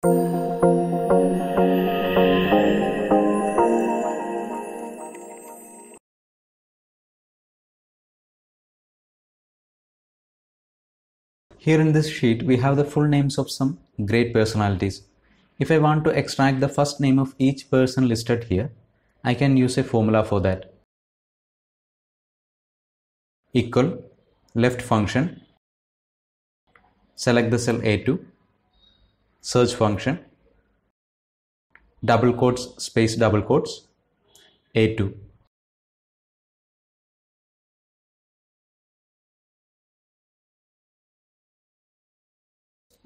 Here in this sheet, we have the full names of some great personalities. If I want to extract the first name of each person listed here, I can use a formula for that. Equal, left function, select the cell A2, search function, double quotes, space double quotes, A2.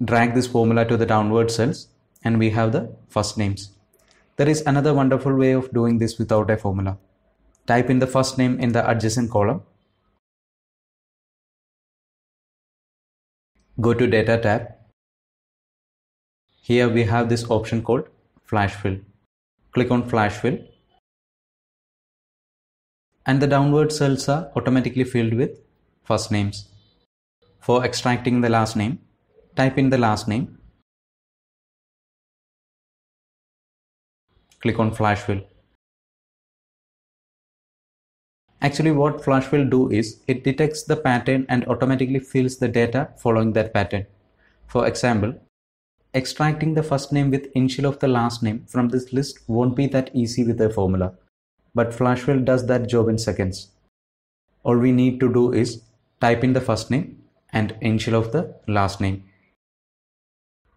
Drag this formula to the downward cells and we have the first names. There is another wonderful way of doing this without a formula. Type in the first name in the adjacent column. Go to data tab. Here we have this option called flash fill. Click on flash fill and the downward cells are automatically filled with first names. For extracting the last name, type in the last name click on flash fill actually what flash fill do is it detects the pattern and automatically fills the data following that pattern for example extracting the first name with initial of the last name from this list won't be that easy with a formula but flash fill does that job in seconds all we need to do is type in the first name and initial of the last name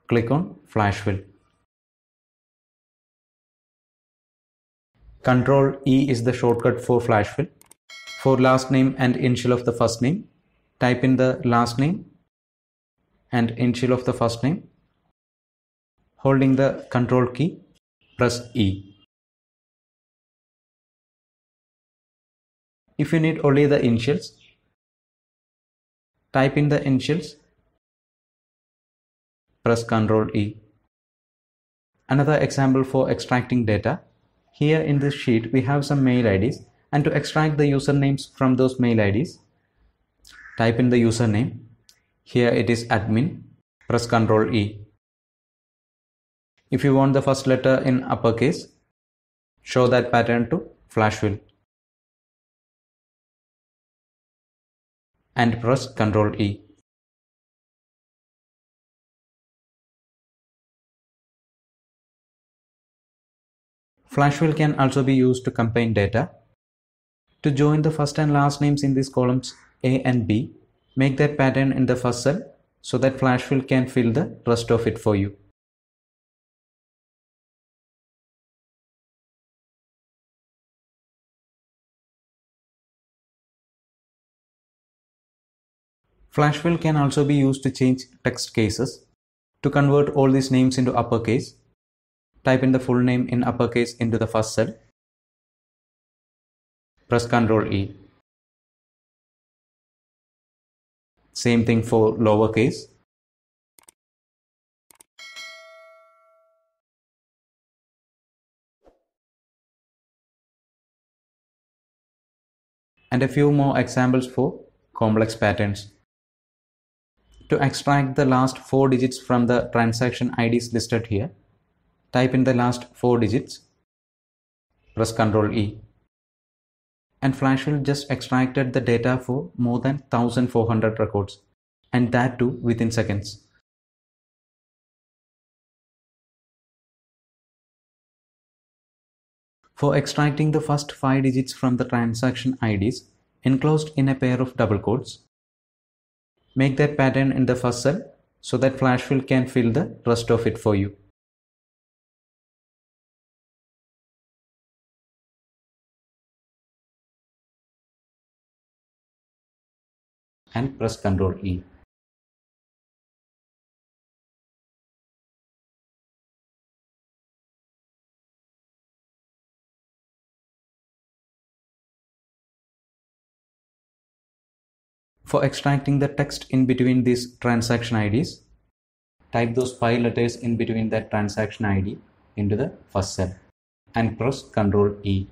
click on flash fill. Control E is the shortcut for Flashfill. For last name and initial of the first name, type in the last name and initial of the first name. Holding the control key, press E. If you need only the initials, type in the initials press Ctrl E. Another example for extracting data. Here in this sheet we have some mail IDs and to extract the usernames from those mail IDs, type in the username. Here it is admin. Press Ctrl E. If you want the first letter in uppercase, show that pattern to flash fill. And press Ctrl E. Flashfill can also be used to combine data. To join the first and last names in these columns A and B, make that pattern in the first cell so that Flashfill can fill the rest of it for you. Flashfill can also be used to change text cases. To convert all these names into uppercase, type in the full name in uppercase into the first cell. Press Ctrl E. Same thing for lowercase. And a few more examples for complex patterns. To extract the last four digits from the transaction IDs listed here, type in the last four digits, press Ctrl E. And Flash fill just extracted the data for more than 1400 records and that too within seconds. For extracting the first 5 digits from the transaction IDs enclosed in a pair of double quotes, make that pattern in the first cell so that Flashfill can fill the rest of it for you. and press Ctrl E. For extracting the text in between these transaction IDs, type those five letters in between that transaction ID into the first cell and press Ctrl E.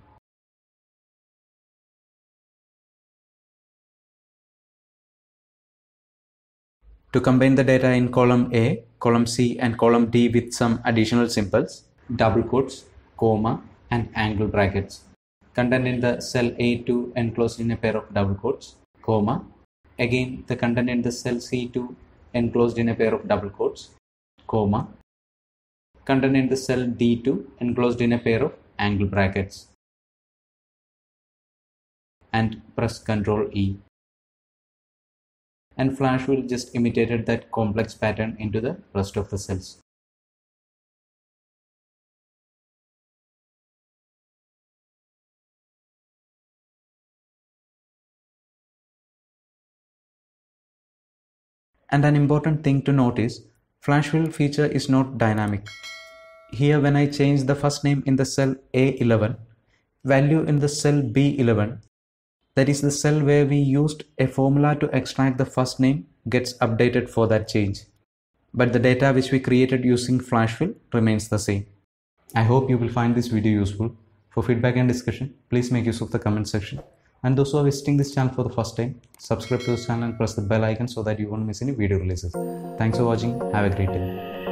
To combine the data in column A, column C and column D with some additional symbols, double quotes, comma and angle brackets. Content in the cell A2 enclosed in a pair of double quotes, comma. Again, the content in the cell C2 enclosed in a pair of double quotes, comma. Content in the cell D2 enclosed in a pair of angle brackets. And press Ctrl E. And Flash fill just imitated that complex pattern into the rest of the cells. And an important thing to note is Flash fill feature is not dynamic. Here when I change the first name in the cell A11, value in the cell B11, that is the cell where we used a formula to extract the first name gets updated for that change. But the data which we created using Flash fill remains the same. I hope you will find this video useful. For feedback and discussion, please make use of the comment section. And those who are visiting this channel for the first time, subscribe to this channel and press the bell icon so that you won't miss any video releases. Thanks for watching. Have a great day.